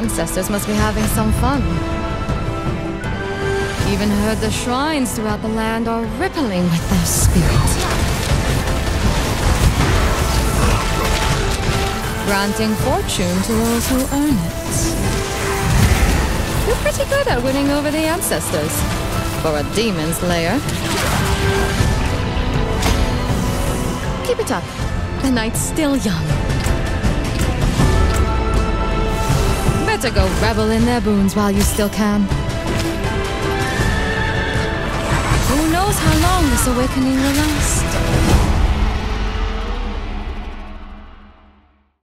ancestors must be having some fun. Even heard the shrines throughout the land are rippling with their spirit. Granting fortune to those who earn it. You're pretty good at winning over the ancestors. For a demon's lair. Keep it up. The night's still young. Better go revel in their boons while you still can. Who knows how long this awakening will last?